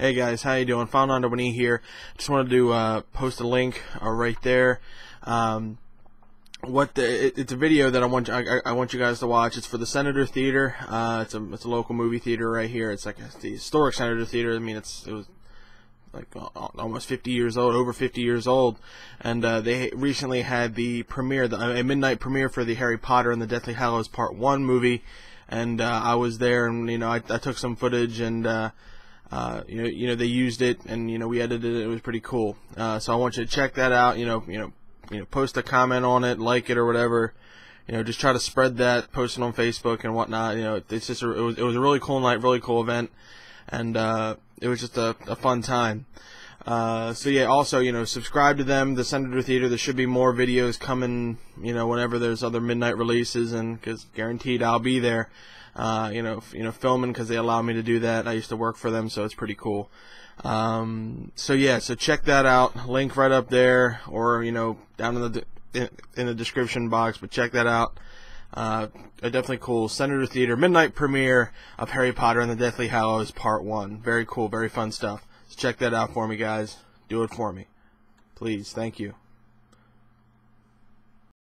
Hey guys, how you doing? Found Under Winnie here. Just wanted to uh, post a link uh, right there. Um, what the, it, it's a video that I want I, I, want you guys to watch. It's for the Senator Theater. Uh, it's a it's a local movie theater right here. It's like a, the historic Senator Theater. I mean, it's it was like almost 50 years old, over 50 years old, and uh, they recently had the premiere, the, a midnight premiere for the Harry Potter and the Deathly Hallows Part One movie, and uh, I was there, and you know I, I took some footage and. Uh, uh, you know, you know they used it, and you know we edited it. It was pretty cool. Uh, so I want you to check that out. You know, you know, you know, post a comment on it, like it or whatever. You know, just try to spread that, post it on Facebook and whatnot. You know, it's just a, it was it was a really cool night, really cool event, and uh, it was just a, a fun time. Uh, so yeah, also you know subscribe to them, the Senator Theater. There should be more videos coming. You know, whenever there's other midnight releases, and because guaranteed I'll be there uh, you know, you know, filming because they allow me to do that. I used to work for them, so it's pretty cool. Um, so yeah, so check that out. Link right up there, or you know, down in the in, in the description box. But check that out. Uh, definitely cool. Senator Theater midnight premiere of Harry Potter and the Deathly Hallows Part One. Very cool, very fun stuff. So check that out for me, guys. Do it for me, please. Thank you.